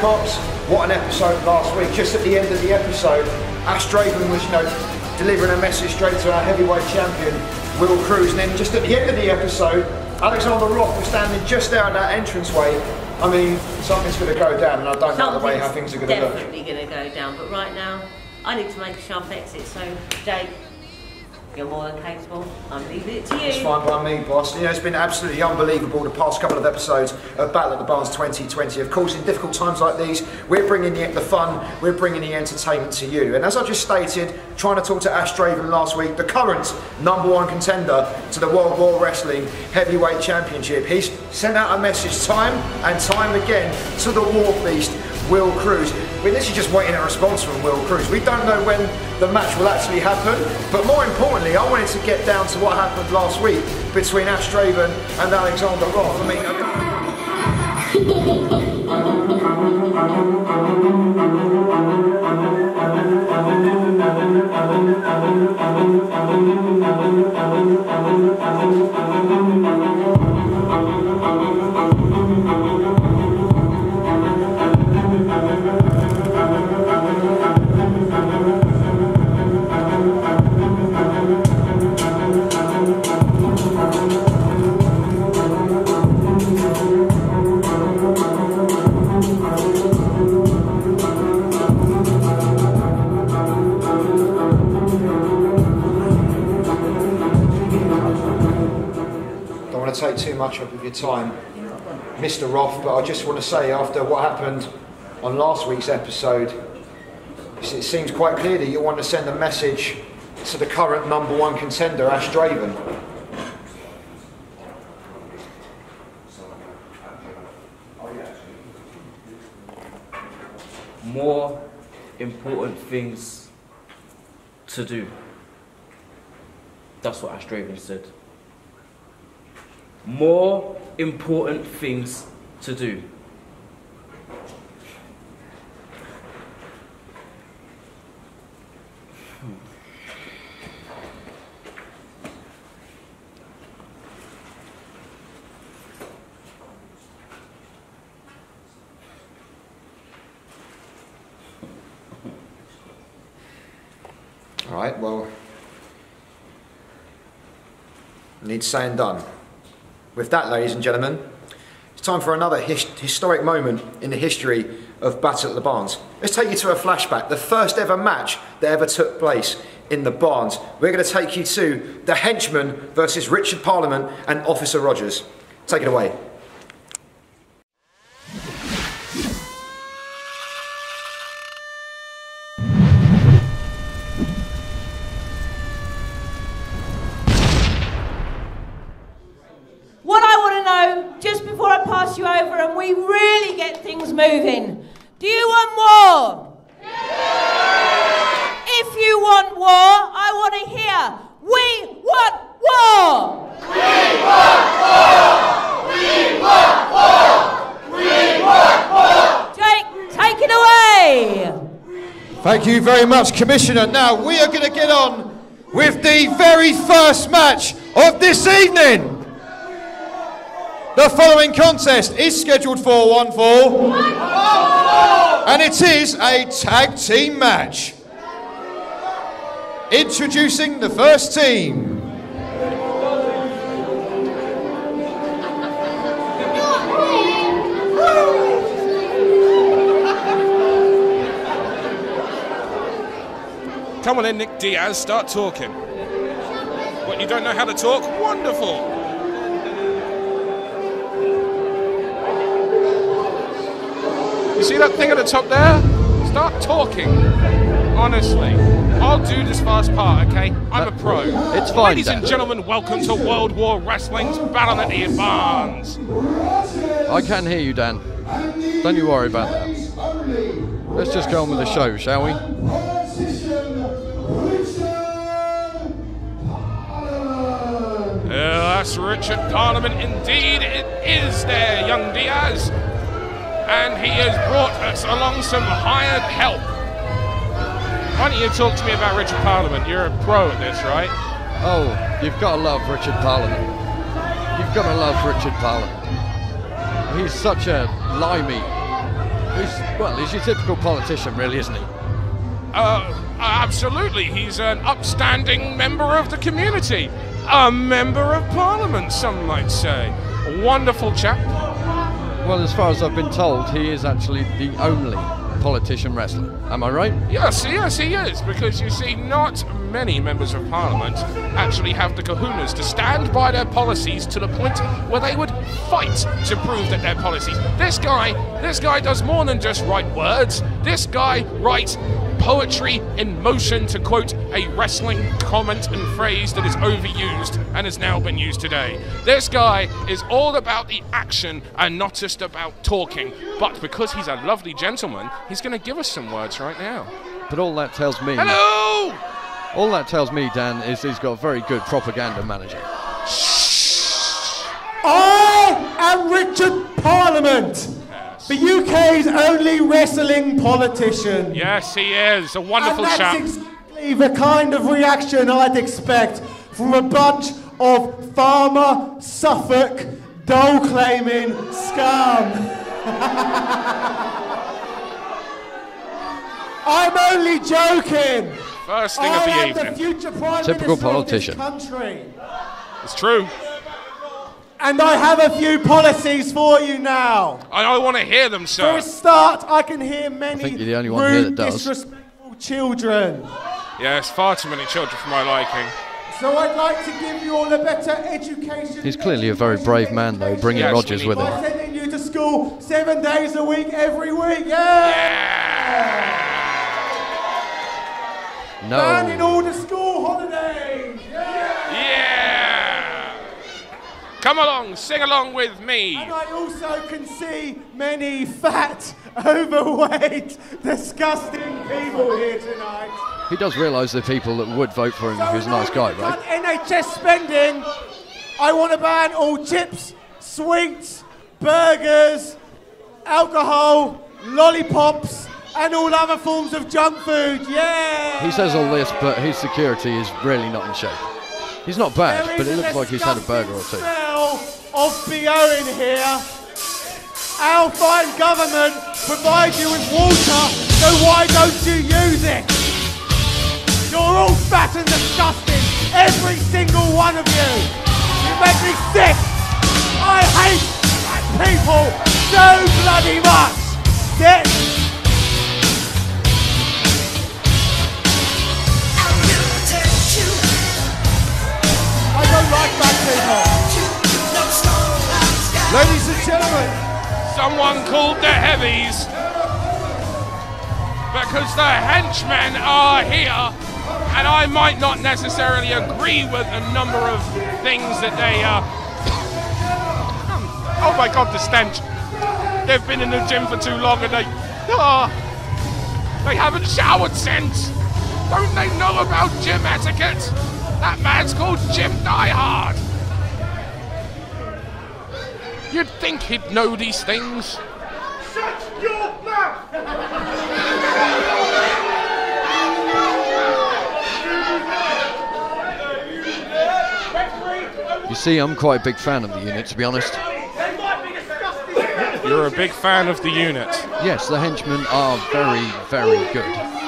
Cox, what an episode last week. Just at the end of the episode, Ash Draven was, you know, delivering a message straight to our heavyweight champion, Will Cruz. And then just at the end of the episode, Alexander Roth was standing just there at that entranceway. I mean, something's going to go down, and I don't know the way how things are going to look. definitely going to go down, but right now, I need to make a sharp exit, so Jake, you're more than capable. I'm leaving it to you. It's fine by me, boss. You know, it's been absolutely unbelievable the past couple of episodes of Battle at the Barns 2020. Of course, in difficult times like these, we're bringing the, the fun, we're bringing the entertainment to you. And as I just stated, trying to talk to Ash Draven last week, the current number one contender to the World War Wrestling Heavyweight Championship, he's sent out a message time and time again to the War Beast, Will Cruz. We're literally just waiting a response from Will Cruz. We don't know when the match will actually happen, but more importantly, I wanted to get down to what happened last week between Ash Draven and Alexander Roth. I mean, don't much up of your time, Mr. Roth, but I just want to say after what happened on last week's episode, it seems quite clear that you want to send a message to the current number one contender, Ash Draven. more important things to do. That's what Ash Draven said. More important things to do. All right, well, needs saying done. With that, ladies and gentlemen, it's time for another his- historic moment in the history of Battle at the Barns. Let's take you to a flashback, the first ever match that ever took place in the Barns. We're going to take you to the Henchman versus Richard Parliament and Officer Rogers. Take it away. What I want to know, just before I pass you over and we really get things moving, do you want war? If you want war, I want to hear, we want war! Jake, take it away! Thank you very Commissioner. Now we are going to get on with the very first match of this evening. The following contest is scheduled for one fall, and it is a tag team match. Introducing the first team. Come on in, Nick Diaz, start talking. What, you don't know how to talk? Wonderful! You see that thing at the top there? Start talking. Honestly. I'll do this first part, okay? I'm a pro. It's fine, Ladies and gentlemen, welcome to World War Wrestling's Battle at the Barns. I can hear you, Dan. Don't you worry about that. Let's just go on with the show, shall we? That's Richard Parliament indeed. It is there, young Diaz. And he has brought us along some hired help. Why don't you talk to me about Richard Parliament? You're a pro at this, right? Oh, you've got to love Richard Parliament. You've got to love Richard Parliament. He's such a limey. He's, well, he's your typical politician, really, isn't he? Uh, absolutely. He's an upstanding member of the community. A member of parliament, some might say. A wonderful chap. Well, as far as I've been told, he is actually the only politician wrestler. Am I right? Yes, yes, he is. Because you see, not many members of parliament actually have the kahunas to stand by their policies to the point where they would fight to prove that their policies. This guy, this guy does more than just write words. This guy writes poetry in motion, to quote a wrestling comment and phrase that is overused and has now been used today. This guy is all about the action and not just about talking. But because he's a lovely gentleman, he's going to give us some words right now. But all that tells me, Hello! all that tells me, Dan, is he's got a very good propaganda manager. Shh. I am Richard Parliament, the UK's only wrestling politician. Yes, he is. A wonderful and that's chap. exactly the kind of reaction I'd expect from a bunch of farmer Suffolk dole claiming scum. I'm only joking. First thing I of the am evening. the future prime Typical minister politician. of this country. It's true. And I have a few policies for you now. I, I want to hear them, For sir. a start, I can hear many think you're the only one here rude, that does. disrespectful children. Yes, far too many children for my liking. So I'd like to give you all a better education. He's clearly a very brave man, though, bringing Yes, Rogers we with need- him. By sending you to school seven days a week, every week, yeah! Banning No. all the school holidays, yeah! Yeah! Come along, sing along with me. And I also can see many fat, overweight, disgusting people here tonight. He does realise the people that would vote for him if he was a nice guy, right? On NHS spending, I want to ban all chips, sweets, burgers, alcohol, lollipops, and all other forms of junk food. Yeah. He says all this, but his security is really not in shape. He's not bad, There but it looks like he's had a burger or two. Smell of BO in here. Our fine government provides you with water, so why don't you use it? You're all fat and disgusting, every single one of you. You make me sick. I hate fat people Someone called the heavies. Because the henchmen are here. And I might not necessarily agree with a number of things that they uh Oh my god, the stench. They've been in the gym for too long and they ah, they haven't showered since. Don't they know about gym etiquette? That man's called Jim Diehard. You'd think he'd know these things. shut your mouth. You see, I'm quite a big fan of the unit, to be honest. They might be disgusting. You're a big fan of the unit. Yes, the henchmen are very, very good.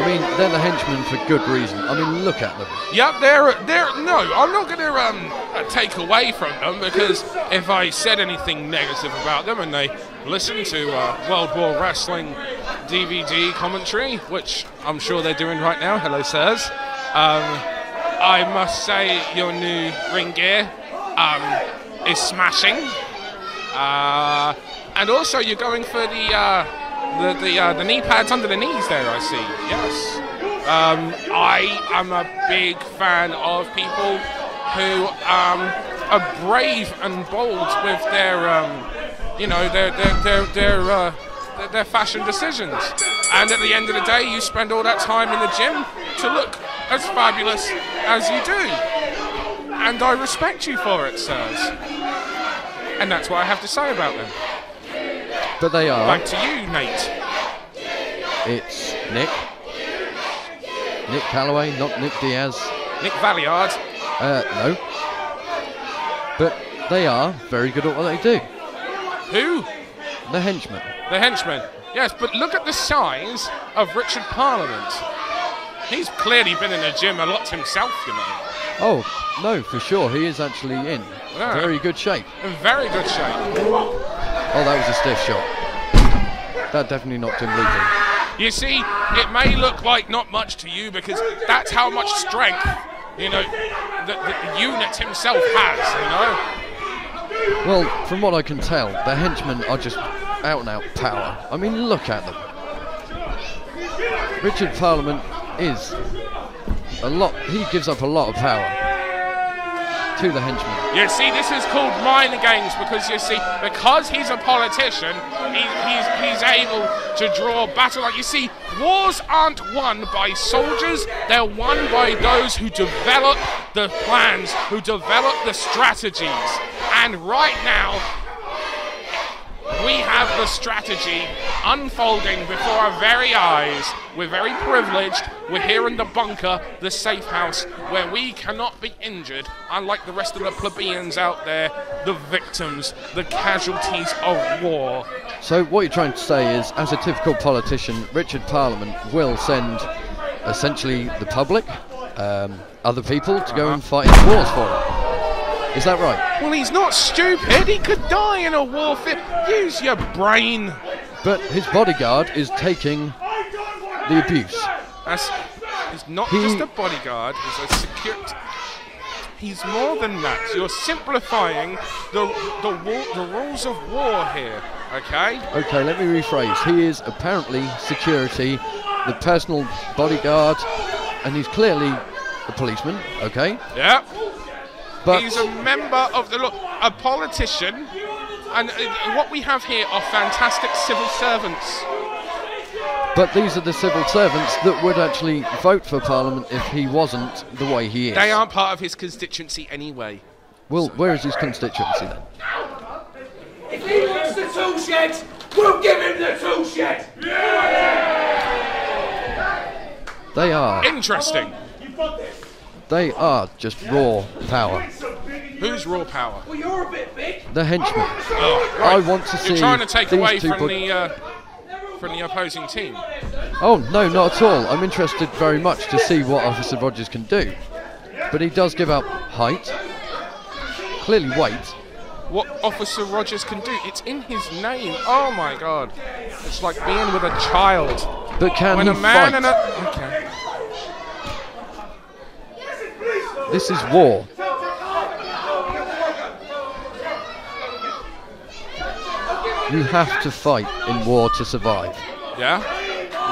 I mean, they're the henchmen for good reason. I mean, look at them. Yep, they're they're no, I'm not going to um take away from them because if I said anything negative about them and they listen to uh, World War Wrestling DVD commentary, which I'm sure they're doing right now. Hello, sirs. Um, I must say your new ring gear um, is smashing. Uh, and also, you're going for the uh, the the, uh, the knee pads under the knees there. I see. Yes. Um, I am a big fan of people who um, are brave and bold with their, um, you know, their their their their, uh, their their fashion decisions. And at the end of the day, you spend all that time in the gym to look as fabulous as you do. And I respect you for it, sirs. And that's what I have to say about them. But they are. Back to you, Nate. It's Nick. Nick Calloway, not Nick Diaz. Nick Valliard. Uh, no. But they are very good at what they do. Who? The henchmen. The henchmen. Yes, but look at the size of Richard Parliament. He's clearly been in the gym a lot himself, you know. Oh, no, for sure. He is actually in Yeah. very good shape. In very good shape. Oh, that was a stiff shot. That definitely knocked him bleeding. You see, it may look like not much to you because that's how much strength, you know, the, the, the unit himself has, you know. Well, from what I can tell, the henchmen are just out and out power. I mean, look at them. Richard Parliament is a lot, he gives up a lot of power to the henchmen. You see, this is called mind games because you see, because he's a politician, he, he's, he's able to draw battle. Like you see, wars aren't won by soldiers; they're won by those who develop the plans, who develop the strategies. And right now, we have the strategy unfolding before our very eyes. We're very privileged. We're here in the bunker, the safe house, where we cannot be injured, unlike the rest of the plebeians out there, the victims, the casualties of war. So, what you're trying to say is, as a typical politician, Richard Parliament will send essentially the public, um, other people, to go and fight in wars for him. Is that right? Well, he's not stupid. He could die in a warfare. Use your brain. But his bodyguard is taking the abuse. That's, he's not He- just a bodyguard, he's a security. He's more than that. You're simplifying the, the, the rules of war here, okay? Okay, let me rephrase. He is apparently security, the personal bodyguard, and he's clearly a policeman, okay? Yeah. But He's a member of the law, a politician, and uh, what we have here are fantastic civil servants. but these are the civil servants that would actually vote for Parliament if he wasn't the way he is. They aren't part of his constituency anyway. Well, where is his constituency then? If he wants the tool shed, we'll give him the tool shed. They are. Interesting. They are just raw power. Who's raw power? Well, you're a bit big. The henchmen. Oh, I want to see You're trying to take away from the uh, from the opposing team. Oh, no, not at all. I'm interested very much to see what Officer Rogers can do. But he does give up height, clearly weight. What Officer Rogers can do, it's in his name. Oh my god. It's like being with a child. But can when he a man fight? and a. Okay. This is war. You have to fight in war to survive. Yeah?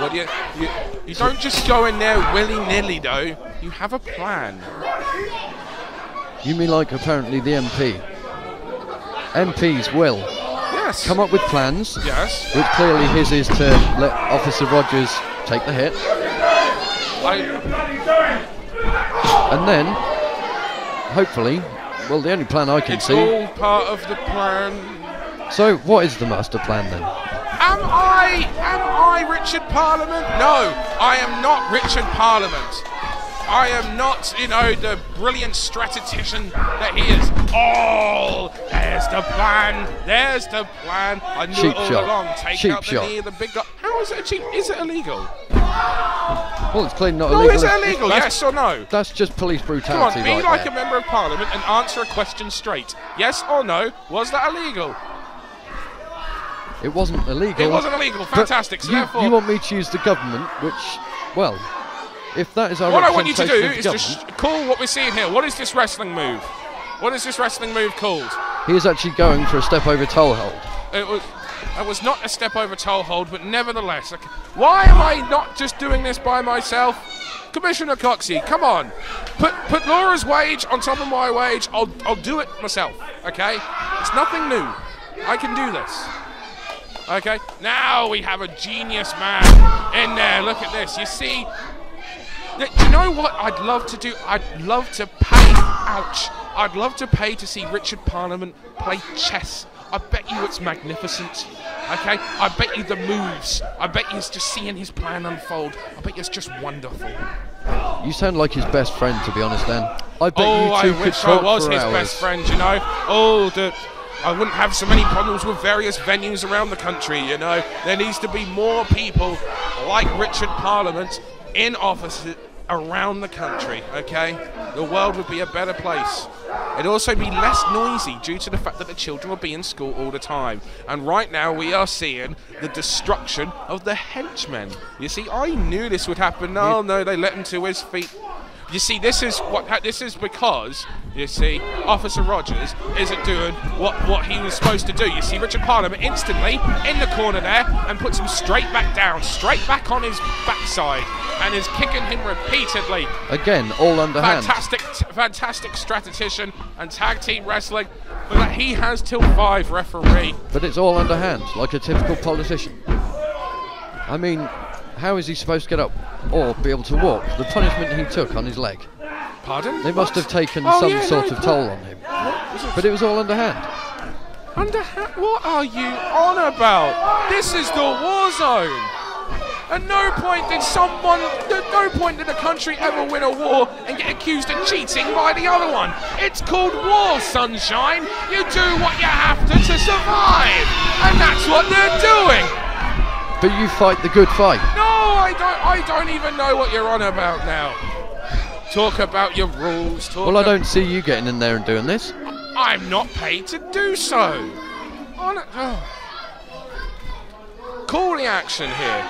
What do you, you, you don't just go in there willy nilly though. You have a plan. You mean like apparently the MP? MPs will Yes. come up with plans, Yes. which clearly his is to let Officer Rogers take the hit, I, and then, hopefully, well, the only plan I can it's see. all part of the plan. So, what is the master plan then? Am I, am I Richard Parliament? No, I am not Richard Parliament. I am not, you know, the brilliant strategician that he is. Oh, there's the plan. There's the plan. I knew Cheap it all shot. along. Take Cheap out the shot. knee the big guy. How is it a cheap? Is it illegal? Well, it's clearly not No, illegal. is it illegal? Yes or no? That's just police brutality. Come on, be right like there. a member of parliament and answer a question straight. Yes or no? Was that illegal? It wasn't illegal. It wasn't illegal. Fantastic. So you, therefore, you want me to use the government, which, well, if that is our what I want you to do is of to the sh- government, call what we're seeing here. What is this wrestling move? What is this wrestling move called? he is actually going for a step over toe hold. It was. It was not a step over toe hold, but nevertheless, like, why am I not just doing this by myself? Commissioner Coxey, come on, put put Laura's wage on top of my wage. I'll I'll do it myself. Okay, it's nothing new. I can do this. Okay, now we have a genius man in there. Look at this. You see, you know what I'd love to do? I'd love to pay. Ouch! I'd love to pay to see Richard Parliament play chess. I bet you it's magnificent. Okay? I bet you the moves. I bet you it's just seeing his plan unfold. I bet you it's just wonderful. You sound like his best friend, to be honest, Dan. I bet oh, you two I could wish talk I was for his hours. best friend, you know. Oh, the, I wouldn't have so many problems with various venues around the country, you know. There needs to be more people like Richard Parliament in office around the country, okay? The world would be a better place. It'd also be less noisy due to the fact that the children would be in school all the time. And right now we are seeing the destruction of the henchmen. You see, I knew this would happen. No, no, they let him to his feet. You see, this is what this is because you see, Officer Rogers isn't doing what what he was supposed to do. You see, Richard Parliament instantly in the corner there and puts him straight back down, straight back on his backside, and is kicking him repeatedly. Again, all underhand. Fantastic, fantastic strategician and tag team wrestling. But he has till five referee. But it's all underhand, like a typical politician. I mean, how is he supposed to get up or be able to walk? The punishment he took on his leg. Pardon? They must have taken Oh, some yeah, sort no, of toll on him. But it was all underhand. Underhand? What are you on about? This is the war zone. At no point did someone, at no point did a country ever win a war and get accused of cheating by the other one. It's called war, sunshine. You do what you have to to survive, and that's what they're doing. But you fight the good fight. No, I don't. I don't even know what you're on about now. Talk about your rules. Talk Well, I don't see you getting in there and doing this. I'm not paid to do so. On oh. Call the action here.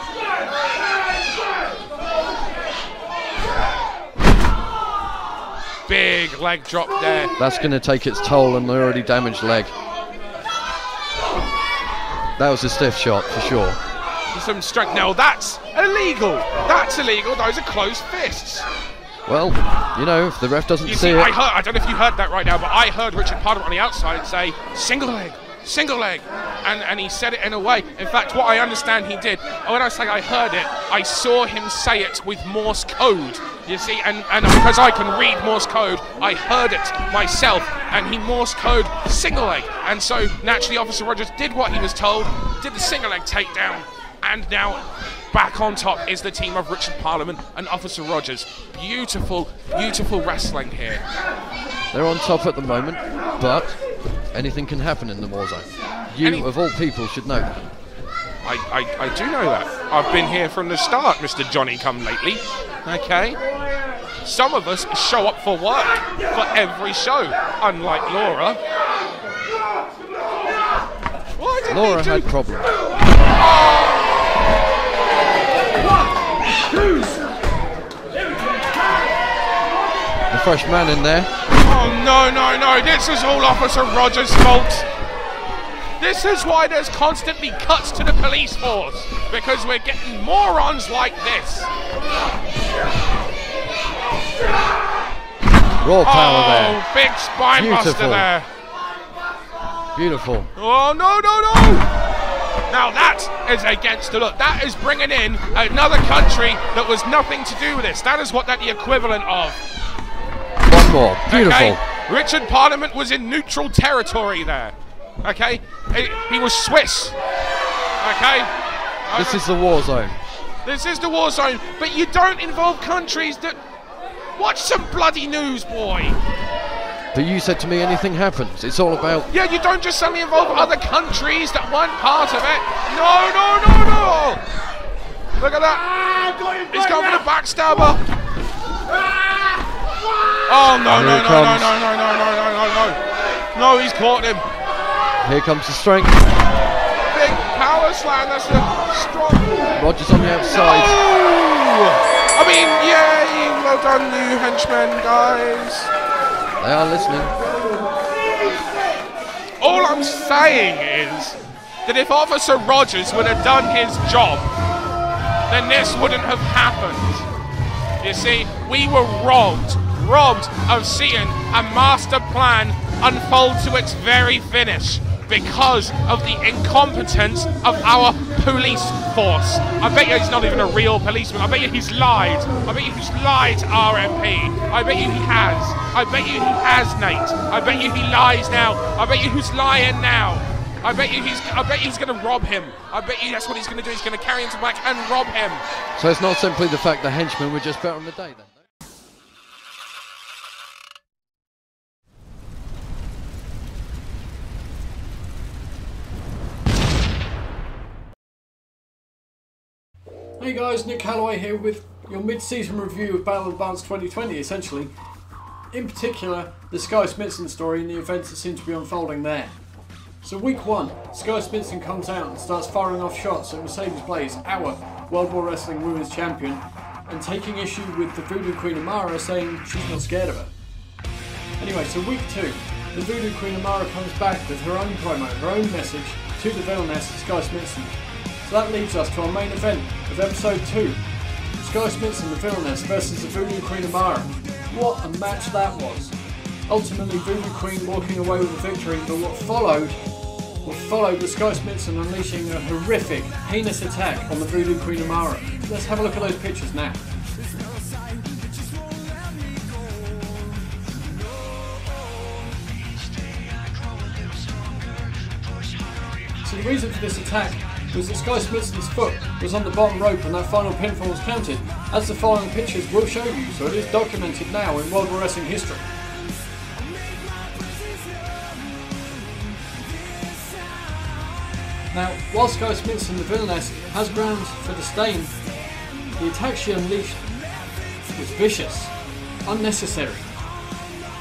Big leg drop there. That's going to take its toll on the already damaged leg. That was a stiff shot for sure. Some strength. Now that's illegal. That's illegal. Those are closed fists. Well, you know, if the ref doesn't You see see, it, I heard. I don't know if you heard that right now, but I heard Richard Parliament on the outside say single leg, single leg, and and he said it in a way. In fact, what I understand he did. When I say I heard it, I saw him say it with Morse code. You see, and and because I can read Morse code, I heard it myself, and he Morse code single leg, and so naturally, Officer Rogers did what he was told, did the single leg takedown, and now. Back on top is the team of Richard Parliament and Officer Rogers. Beautiful, beautiful wrestling here. they're on top at the moment, but anything can happen in the war zone. You, Any- of all people, should know that. I, I, I do know that. I've been here from the start, Mr. Johnny Come Lately. Okay? Some of us show up for work for every show, unlike Laura. Laura had problems. Oh! The fresh man in there. Oh no, no, no, this is all Officer Rogers' fault. This is why there's constantly cuts to the police force, because we're getting morons like this. Raw power oh, there. big spine buster there. Beautiful. Oh no no no! Now that is against the look. That is bringing in another country that was nothing to do with this. That is what that the equivalent of. One more. Beautiful. Okay? Richard Parliament was in neutral territory there. Okay, he, he was Swiss. Okay. This is the war zone. This is the war zone, but you don't involve countries that. Watch some bloody news, boy. But you said to me anything happens. It's all about Yeah, you don't just suddenly involve other countries that weren't part of it. No, no, no, no. Look at that. He's going for the backstabber. Oh no, no, no, no, no, no, no, no, no, no, no. No, he's caught him. here comes the strength. Big power slam. That's a strong. Rogers on the outside. Oh! I mean, yay! Well done, you henchmen, guys. They are listening. All I'm saying is that if Officer Rogers would have done his job, then this wouldn't have happened. You see, we were robbed, robbed of seeing a master plan unfold to its very finish because of the incompetence of our police force. I bet you he's not even a real policeman. I bet you he's lied. I bet you he's lied to RMP. I bet you he has. I bet you he has, Nate. I bet you he lies now. I bet you he's lying now. I bet you he's. I bet he's going to rob him. I bet you that's what he's going to do. He's going to carry him to back and rob him. So it's not simply the fact the henchmen were just better on the day then. Hey guys, Nick Calloway here with your mid-season review of Battle of the Barns 2020, essentially. In particular, the Skye Smitson story and the events that seem to be unfolding there. So week one, Skye Smitson comes out and starts firing off shots at Mercedes Blaze, our World War Wrestling Women's Champion, and taking issue with the Voodoo Queen Amara saying she's not scared of her. Anyway, so week two, the Voodoo Queen Amara comes back with her own promo, her own message to the villainess Skye Smitson. So that leads us to our main event of episode 2. Skye Smitson, the villainess, versus the Voodoo Queen Amara. What a match that was! Ultimately, Voodoo Queen walking away with the victory, but what followed, what followed was Skye Smitson unleashing a horrific, heinous attack on the Voodoo Queen Amara. Let's have a look at those pictures now. So the reason for this attack was that Skye Smitson's foot was on the bottom rope and that final pinfall was counted, as the following pictures will show you, so it is documented now in World Wrestling history. Now, while Skye Smitson, the villainess, has grounds for disdain, the attack she unleashed was vicious, unnecessary.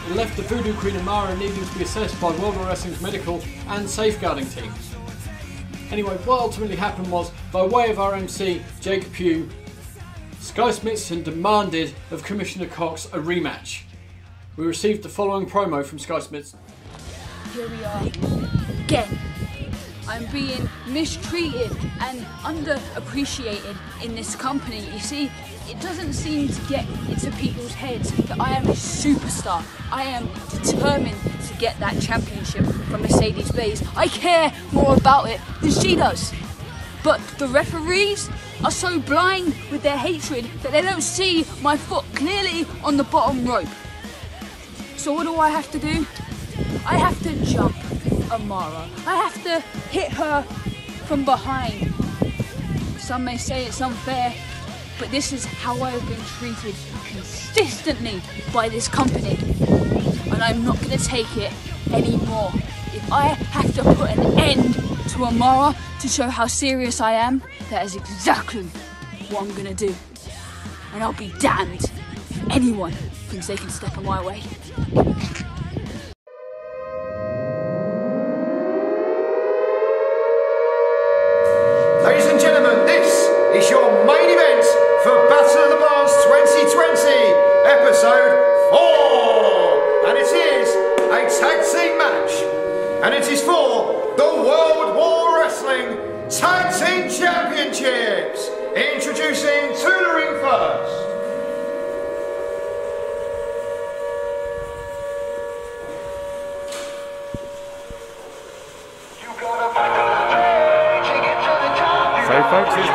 It left the Voodoo Queen Amara needing to be assessed by World Wrestling's medical and safeguarding teams. Anyway, what ultimately happened was, by way of our MC, Jacob Pugh, Skye Smitson demanded of Commissioner Cox a rematch. We received the following promo from Skye Smitson. Here we are again. I'm being mistreated and underappreciated in this company. You see, it doesn't seem to get into people's heads that I am a superstar. I am determined to get that championship from Mercedes Blaze. I care more about it than she does. But the referees are so blind with their hatred that they don't see my foot clearly on the bottom rope. So what do I have to do? I have to jump Amara. I have to hit her from behind. Some may say it's unfair, but this is how I have been treated consistently by this company. And I'm not going to take it anymore. If I have to put an end to Amara to show how serious I am, that is exactly what I'm going to do. And I'll be damned if anyone thinks they can step in my way.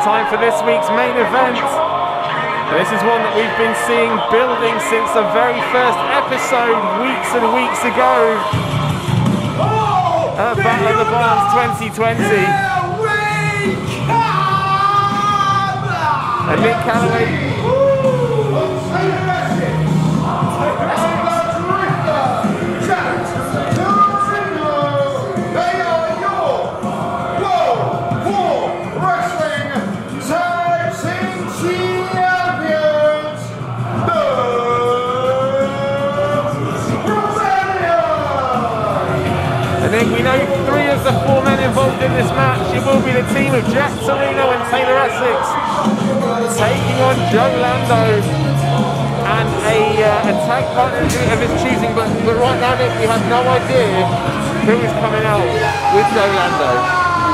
Time for this week's main event. This is one that we've been seeing building since the very first episode, weeks and weeks ago. Uh, Battle of the Barns 2020. And Nick Calloway. Of the four men involved in this match. It will be the team of Jack Torino and Taylor Essex taking on Joe Lando and a, uh, a tag partner of his choosing. But, but right now, Nick, we have no idea who is coming out with Joe Lando.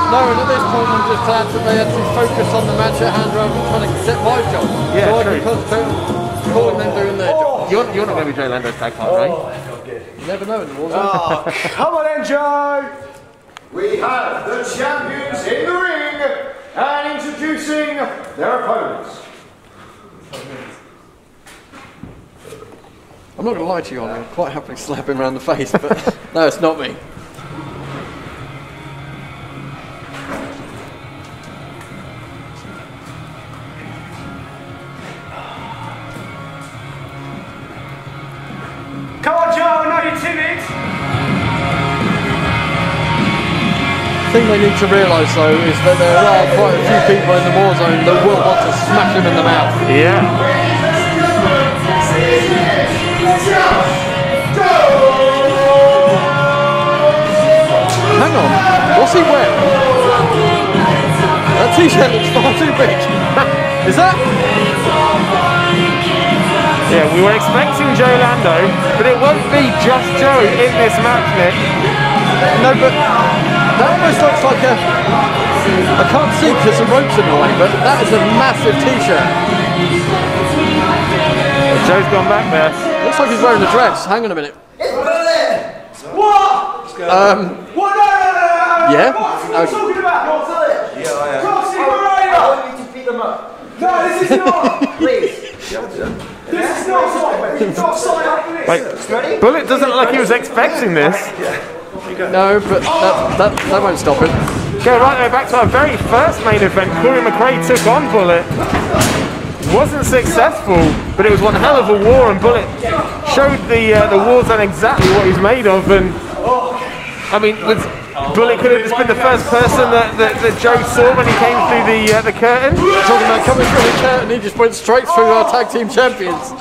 No, and at this point I'm just glad that they had to focus on the match at hand rather than trying to get my job. Yeah, so I true. can concentrate on calling them doing their job. You're, you're not going to be Joe Lando's tag partner, right? You never know in the war. Oh, come on then, Joe! We have the champions in the ring and introducing their opponents. I'm not going to lie to you. I'm quite happily slap him around the face, but no, it's not me. Thing they need to realise though is that there are quite a few people in the war zone that will want to smash him in the mouth. Yeah. Hang on, what's he wearing? That t-shirt looks far too big. is that? Yeah, we were expecting Joe Lando, but it won't be just Joe in this match, Nick. No, but that almost looks like a. I can't see because the rope's in the way, but that is a massive t-shirt. Joe's gone back there. Looks like he's wearing a dress. Hang on a minute. What? Um, What? No, no, no, no, no. Yeah? What? What are you talking about? Yeah, I am. Crossy, I- where are you? I want you to beat them up. No, this is not. Please. This is not offside. It's not offside after this. Wait, Bullit doesn't look like he was expecting this. No, but that, that, that won't stop him. Go right there back to our very first main event. Corey McRae took on Bullit. Wasn't successful, but it was one hell of a war, and Bullit showed the uh, the Warzone exactly what he's made of. And I mean, with Bullit could have just been the first person that, that, that Joe saw when he came through the uh, the curtain. Talking about coming through the curtain, he just went straight through our tag team champions.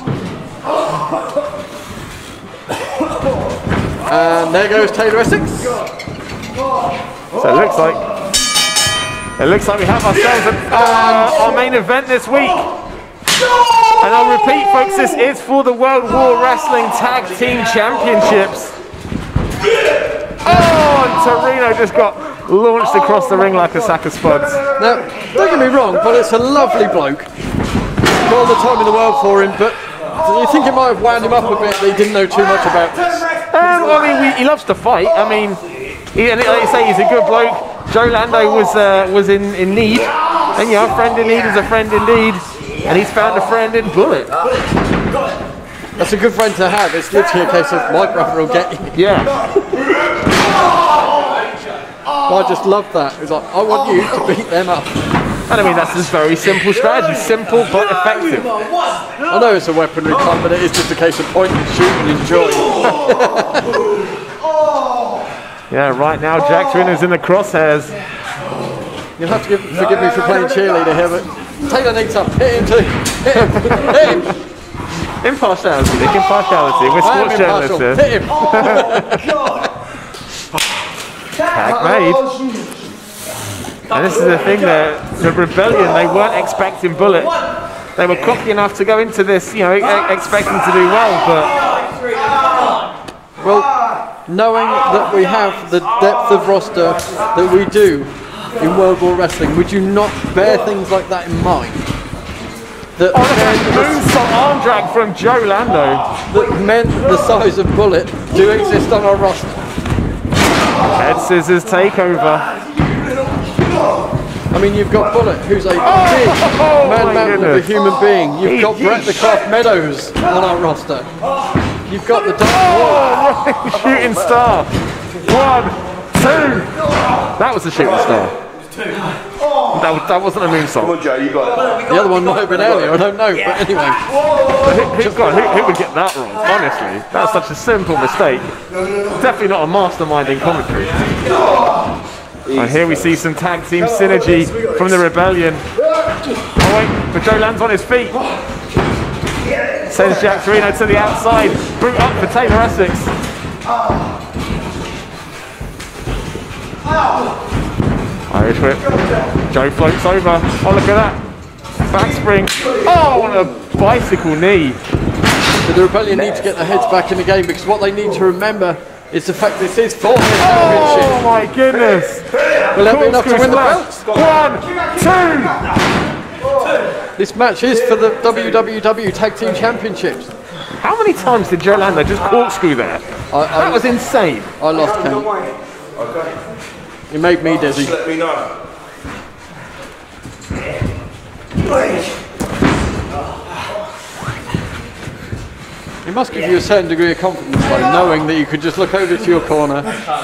And there goes Taylor Essex. So it looks like it looks like we have ourselves a, uh, our main event this week. And I'll repeat, folks, this is for the World War Wrestling Tag Team Championships. Oh, and Torino just got launched across the ring like a sack of spuds. Now, don't get me wrong, but it's a lovely bloke. Got all the time in the world for him, but do you think it might have wound him up a bit that he didn't know too much about this? I mean, we, he loves to fight. I mean, he, like you say, he's a good bloke. Joe Lando was uh, was in, in need, and you know, a friend in need is a friend indeed. And he's found a friend in Bullit. That's a good friend to have. It's literally a case of my brother will get you. Yeah. I just love that. It's like, I want you to beat them up. And I mean, that's just very simple strategy. Simple but effective. I know it's a weaponry club, but it is just a case of point and shoot and enjoy. Yeah, right now Jack Torino's in the crosshairs. You'll have to give, forgive me for playing cheerleader here, but Taylor needs up. Hit him too. Hit him. Hit him. Impartiality, Nick, impartiality. We're sports journalists here. Hit him. Tag made. Oh, And this is the thing that the rebellion, they weren't expecting Bullit. They were cocky enough to go into this, you know, expecting to do well, but Well, knowing that we have the depth of roster that we do in World War Wrestling, would you not bear things like that in mind? That oh, moonsault arm drag from Joe Lando. that men the size of Bullit do exist on our roster. Head scissors takeover. I mean, you've got Bullit, who's a oh, big oh man my mountain of a goodness. human being. You've got Brett the Craft Meadows on our roster. You've got the Dark Oh, right, shooting star. One, two. That was a shooting star. That, that wasn't a moonsault. Come on, Joe, you got it. The other one might have been earlier, I don't know, but anyway. Who, who, God, who, who would get that wrong? Honestly, that's such a simple mistake. Definitely not a mastermind in commentary. And here we see some tag team synergy from the rebellion. Oh wait, but Joe lands on his feet. Sends Jack Torino to the outside. Boot up for Taylor Essex. Irish whip. Joe floats over. Oh look at that. Back spring. Oh, what a bicycle knee. But the Rebellion need to get their heads back in the game because what they need to remember is the fact this is for their Oh championship. my goodness! Will that be enough to win the belts? One, two. This match is for the WWW Tag Team Championships. How many times did Joe Lando just corkscrew there? I, I, That was insane. I lost count. It made me dizzy. Let me know. It must give you a certain degree of confidence though, knowing that you could just look over to your corner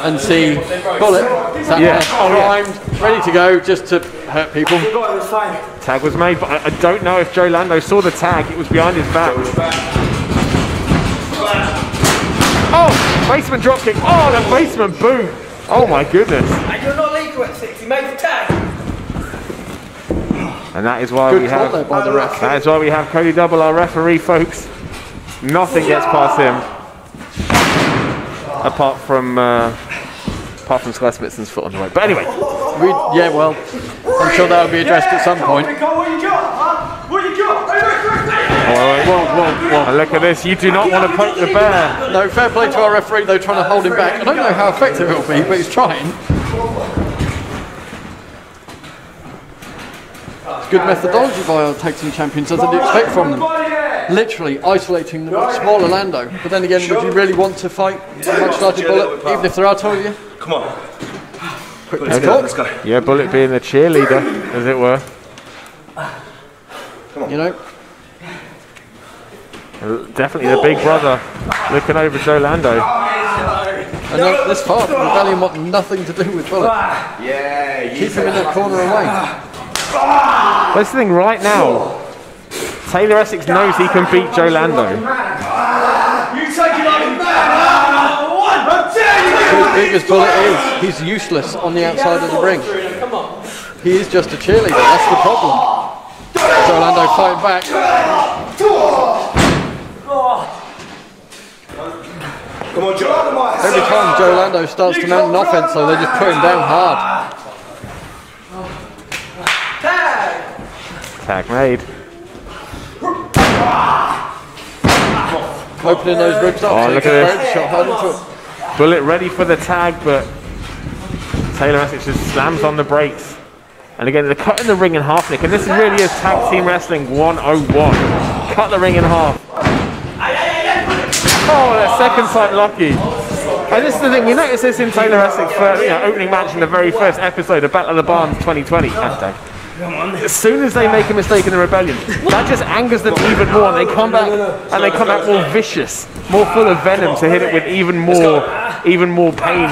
and see Bullit sat Yeah. there, Oh, yeah. primed, ready to go, just to hurt people. Tag was made, but I, I don't know if Joe Lando saw the tag. It was behind his back. Oh, basement dropkick. Oh, the basement boom. Oh my goodness. And you're not legal at 60, made the tag. And that is why Good we have there by the ref. that is why we have Cody Double, our referee, folks. Nothing gets past him, apart from uh, apart from Skye Smitson's foot on the way. But anyway, We, yeah, well, I'm sure that will be addressed at some point. What you got, huh? What you got? Hey, look, look, whoa, whoa, whoa, whoa. look at this. You do not want to poke the bear. No, fair play to our referee though, trying to hold him back. I don't know how effective it'll be, but he's trying. Good methodology by our tag team champions, as I'd expect from them. Literally isolating the much smaller Lando. But then again, would you really want to fight a much larger Bullit, even if there are two of you? Come on. Quick Let's go, let's go. Yeah, Bullit being the cheerleader, as it were. Come on. You know, Definitely the big brother looking over Joe Lando. and uh, this far, the Rebellion want nothing to do with Bullit. Yeah, Keep him in that corner away. That's the thing right now. Taylor Essex knows he can beat Joe Lando. You take it on him back. One, two, As big as Bullit is, he's useless on the outside of the ring. He is just a cheerleader, that's the problem. Joe Lando fighting back. Come on, Joe. Every time Joe Lando starts to mount an offense, though, they just put him down hard. Tag made. Opening those ribs up. Oh, so look at this. throw the Shot hard into it. Bullit ready for the tag, but Taylor Essex just slams on the brakes. And again, they're cutting the ring in half, Nick. And this is really is Tag Team Wrestling 101. Cut the ring in half. Oh, that second time lucky. And this is the thing, we noticed this in Taylor Essex for you know, opening match in the very first episode of Battle of the Barns 2020. Hashtag. As soon as they make a mistake in the rebellion, that just angers them even more. And they come back and they come back more vicious, more full of venom to hit it with even more, even more pain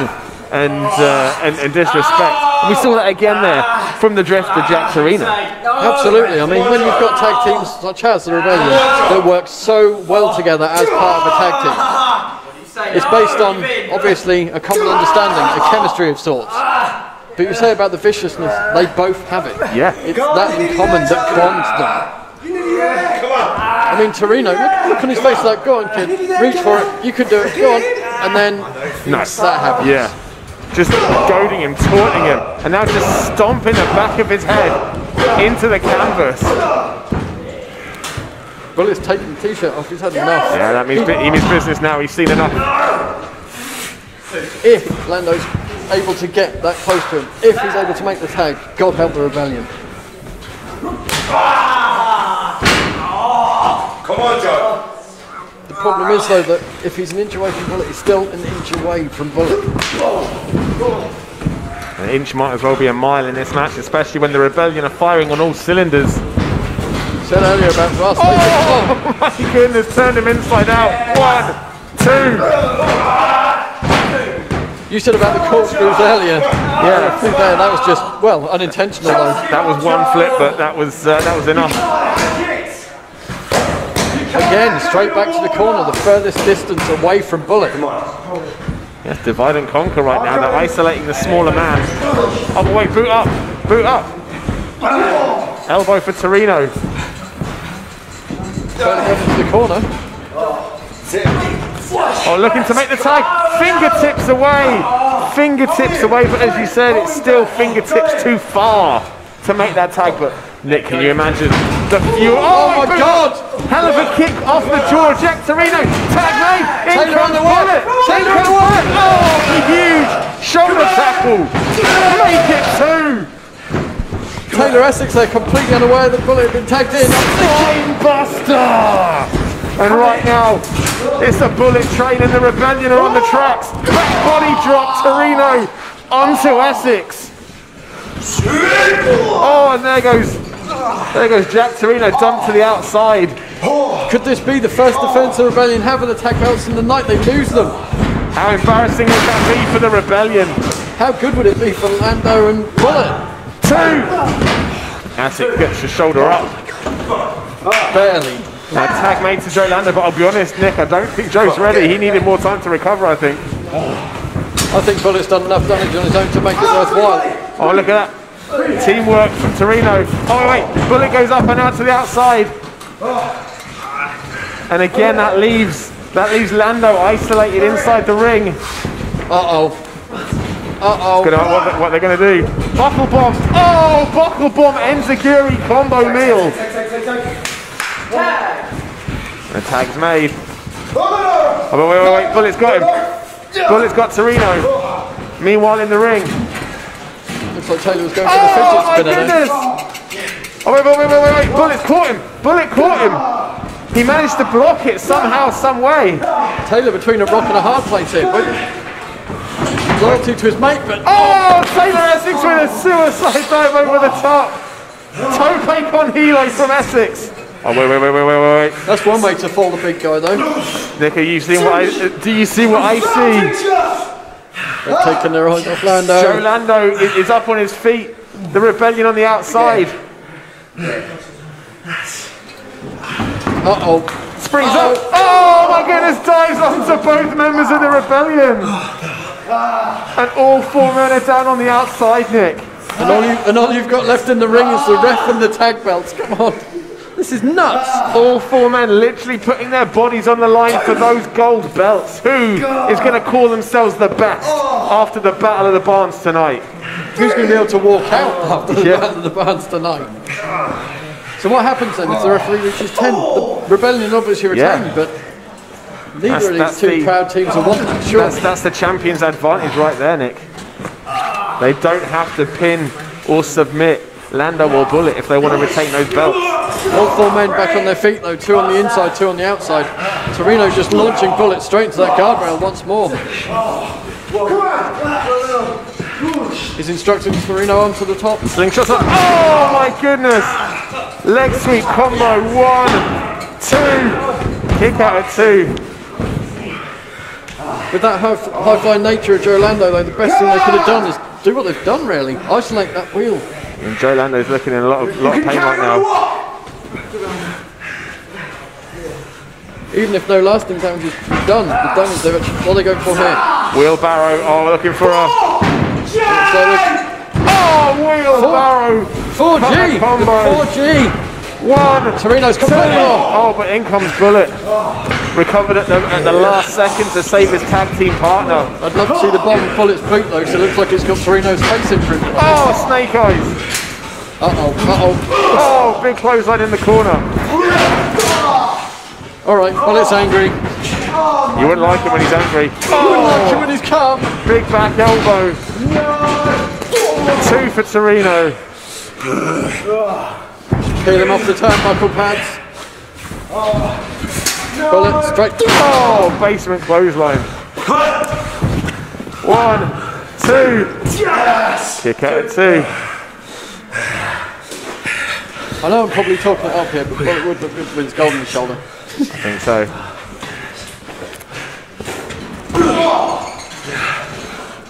and uh, and, and disrespect. And we saw that again there from the drift to Jack's arena. Absolutely. I mean, when you've got tag teams such as the Rebellion that work so well together as part of a tag team, it's based on obviously a common understanding, a chemistry of sorts. But you say about the viciousness, they both have it. Yeah. It's that in common that bonds them. I mean, Torino, look, look on his face like, go on, kid, reach for it, you can do it, go on. And then Nice. that happens. Yeah. Just goading him, taunting him, and now just stomping the back of his head into the canvas. Bullit's taking the t-shirt off, he's had enough. Yeah, that means he means business now. He's seen enough. If Lando's able to get that close to him, if he's able to make the tag, God help the rebellion. Come on, Joe. The problem is though that if he's an inch away from Bullit, he's still an inch away from Bullit. An inch might as well be a mile in this match, especially when the rebellion are firing on all cylinders. Said earlier about Ross. Oh my goodness! Turned him inside out. One, two. You said about the corkscrews earlier. Yeah, I think there, that was just well unintentional though. That was one flip, but that was uh, that was enough. Again, straight back to the corner, the furthest distance away from Bullit. Yes, divide and conquer right now. They're isolating the smaller man. Oh wait, boot up, boot up. Elbow for Torino. Turning him into the corner. Oh, looking to make the tag. Fingertips away. Fingertips away, but as you said, it's still fingertips too far to make that tag. But Nick, can you imagine the few? Oh my. Oh, God! Hell of a kick off the jaw, Jack Torino. Tag made. In Taylor comes on the way. Bullit. In Taylor on comes the. Bullit. Oh, huge shoulder tackle. Make it two. Taylor Essex, they're completely unaware that Bullit had been tagged in. Spine buster. And right now, it's a bullet train and the rebellion are on the tracks. Back body drop, Torino onto Essex. Oh, and there goes, there goes Jack Torino dumped to the outside. Could this be the first defence the Rebellion have of the tag belts in the night they lose them? How embarrassing would that be for the rebellion? How good would it be for Lando and Bullit? Two. Essex gets the shoulder up. Barely. A tag made to Joe Lando, but I'll be honest, Nick, I don't think Joe's ready. He needed more time to recover, I think. I think Bullit's done enough damage on his own to make it worthwhile. Oh, look at that. Teamwork from Torino. Oh, wait, wait. Bullit goes up and out to the outside. And again, that leaves that leaves Lando isolated inside the ring. Uh-oh. Uh-oh. Gonna, what, they- what they're going to do. Buckle bomb. Oh, buckle bomb Enzuigiri combo meal. The tag's made. Oh, wait, oh, wait, wait, wait. Bullit's got him. Bullit's got Torino. Meanwhile, in the ring. Looks like Taylor was going for the Oh, my spinner goodness. Oh, wait, wait, wait, wait, wait, wait. Bullit's caught him. Bullit caught him. He managed to block it somehow, some way. Taylor between a rock and a hard place here. Loyalty to his mate, but Oh, Taylor Essex with a suicide dive over the top. Tope con hilo from Essex. Oh, wait, wait, wait, wait, wait, wait, wait. that's one way to fall the big guy though. Nick, are you seeing what I, uh, do you see what I see? They're taking their eyes off Joe Lando. Lando is up on his feet. The rebellion on the outside. Uh-oh. Springs up. Oh my goodness, dives onto both members of the rebellion. And all four men are down on the outside, Nick. And all, you, and all you've got left in the ring is the ref and the tag belts. Come on. This is nuts. All four men literally putting their bodies on the line for those gold belts. Who is going to call themselves the best oh. after the Battle of the Barns tonight? Who's going to be able to walk out after the Yeah. Battle of the Barns tonight? So what happens then if the referee reaches 10? The Rebellion obviously Yeah. retain, but neither That's- of these that's two the- proud teams are wanting it, surely. That's, that's the champion's advantage right there, Nick. They don't have to pin or submit Lando or Bullit if they want to retain those belts. All four men back on their feet though, two on the inside, two on the outside. Torino just launching bullets straight into that guardrail once more. He's instructing Torino onto the top. Slingshots up. Oh my goodness! Leg sweep combo. One, two. Kick out at two. With that high, high flying nature of Joe Lando though, the best thing they could have done is do what they've done really. Isolate that wheel. And Joe Lando's looking in a lot of, lot of pain right now. Even if no lasting damage is done, the damage they've actually, what are they going for here? Wheelbarrow. Oh, looking for a. Oh, wheelbarrow. 4G! Combo. 4G! One. Torino's two. completely Oh, but in comes Bullit. Recovered at the, at the last second to save his tag team partner. I'd love to see the bottom of Bullit's boot though, because it looks like it's got Torino's face imprint. Oh, Snake Eyes. Uh-oh, uh-oh. Oh, big clothesline in the corner. Alright, Bullit's angry. You wouldn't like him when he's angry. I wouldn't like him oh. when he's calm. Big back elbow. No. Two for Torino. Peel him off the turnbuckle pads. Bullit straight. Oh, basement clothesline. One, two. Yes. Kick out at two. I know I'm probably talking it up here, but Bullit would look good with his gold in his shoulder. I think so.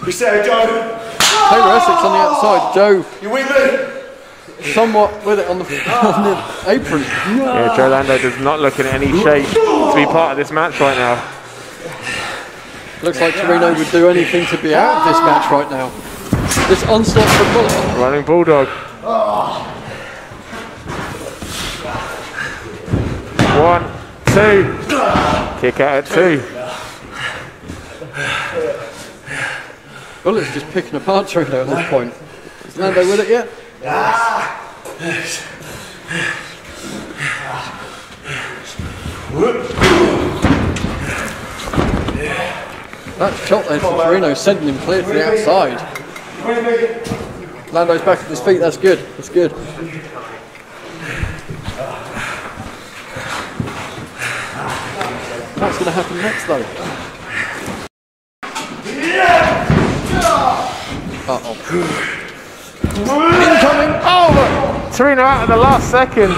We say, Joe. Hey, Taylor Essex on the outside. Joe You with me? Somewhat with it on the, ah. on the apron. Yeah, Joe Lando does not look in any shape to be part of this match right now. Looks like Torino would do anything to be out of this match right now. This onslaught from Bullit. Running Bulldog. One, two. Kick out at two. Bullet's just picking apart Torino at this point. Is Lando with it yet? That shot there from Torino sending him clear to the outside. Lando's back at his feet, that's good, that's good. What's going to happen next though? Uh-oh. Incoming! Oh, look. Torino out at the last second.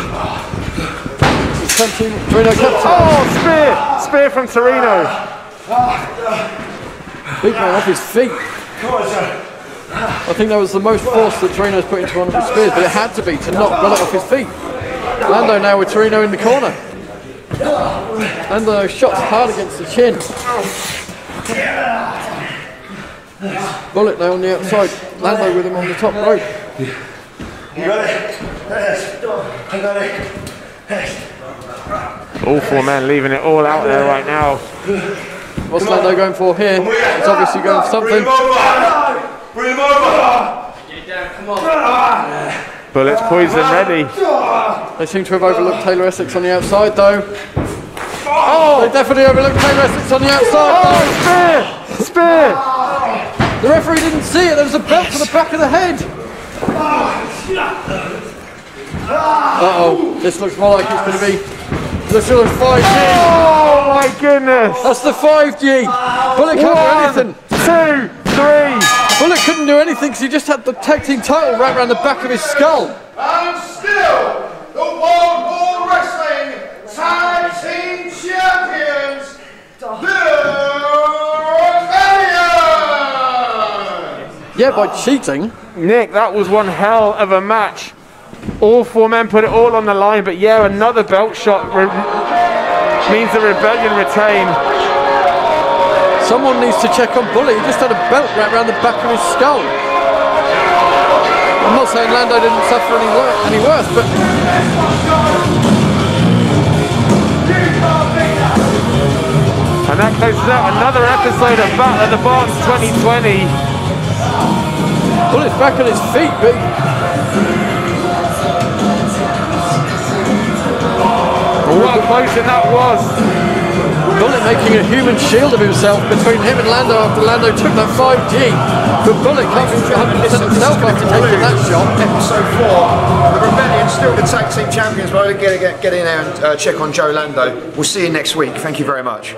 Torino kept Oh, spear! Spear from Torino. Big man off his feet. I think that was the most force that Torino's put into one of his spears, but it had to be to knock Bullit off his feet. Lando now with Torino in the corner. Lando shots hard against the chin. Bullit now on the outside. Lando with him on the top rope. You got it. I got it. All four men leaving it all out there right now. What's Lando going for here? He's obviously going for something. Bring him something. over. Bring him over. Get down. Come on. Bullets poison ready. They seem to have overlooked Taylor Essex on the outside though. Oh! They definitely overlooked Taylor Essex on the outside Oh, spear! Spear! Though. The referee didn't see it. There was a belt to the back of the head. Uh oh. This looks more like it's going to be. This looks 5G. Oh my goodness! That's the 5G. Bullit can't do anything. Two, three. Bullit couldn't do anything because he just had the tag team title right around the back of his skull. And still, the World War Wrestling Tag Team Champions, the Rebellion! Yeah, by cheating. Nick, that was one hell of a match. All four men put it all on the line, but yeah, another belt shot means the rebellion retain. Someone needs to check on Bullit. He just had a belt right around the back of his skull. I'm not saying Lando didn't suffer any, wor- any worse, but And that closes out another episode of Battle of the Barns 2020. Bullit's back on his feet, big. What a closing that was. Bullit making a human shield of himself between him and Lando after Lando took that 5G. But Bullit can't 100% himself after taking that shot. Episode 4, the Rebellion still the tag team champions, but I'll get, get, get in there and uh, check on Joe Lando. We'll see you next week. Thank you very much.